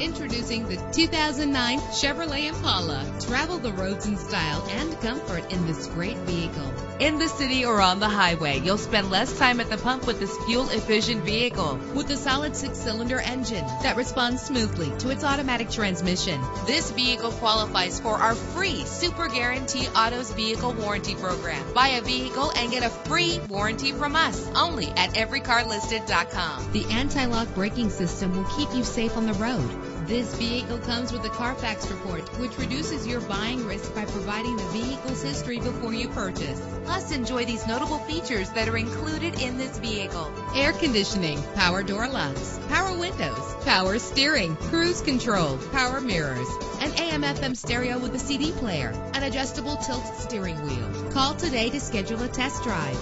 Introducing the 2009 Chevrolet Impala. Travel the roads in style and comfort in this great vehicle. In the city or on the highway, you'll spend less time at the pump with this fuel-efficient vehicle. With a solid six-cylinder engine that responds smoothly to its automatic transmission. This vehicle qualifies for our free Super Guarantee Autos Vehicle Warranty Program. Buy a vehicle and get a free warranty from us only at everycarlisted.com. The anti-lock braking system will keep you safe on the road. This vehicle comes with a Carfax report, which reduces your buying risk by providing the vehicle's history before you purchase. Plus, enjoy these notable features that are included in this vehicle. Air conditioning, power door locks, power windows, power steering, cruise control, power mirrors, an AM FM stereo with a CD player, an adjustable tilt steering wheel. Call today to schedule a test drive.